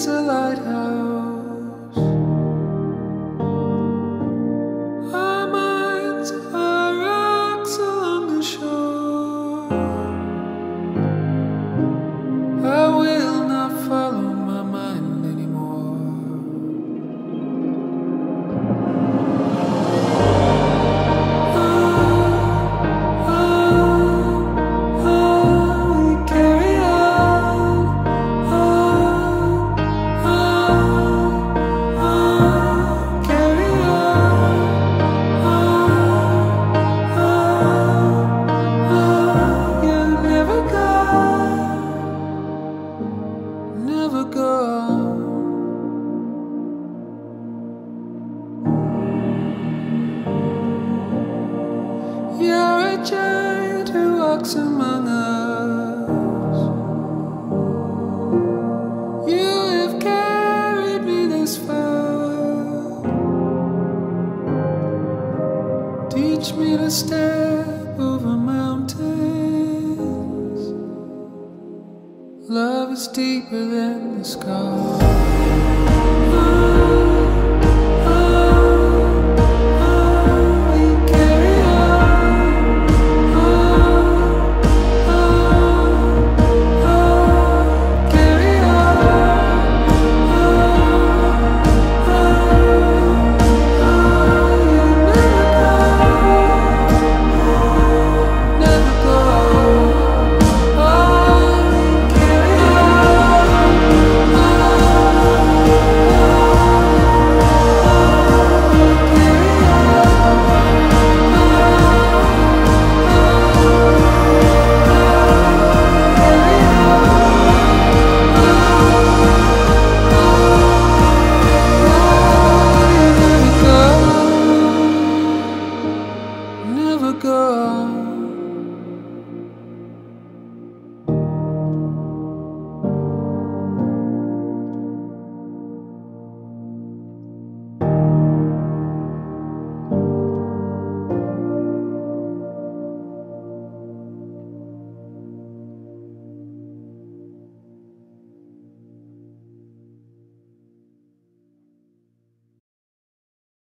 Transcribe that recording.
is a lighthouse. You're a giant who walks among us. You have carried me this far. Teach me to step over mountains. Love is deeper than the sky.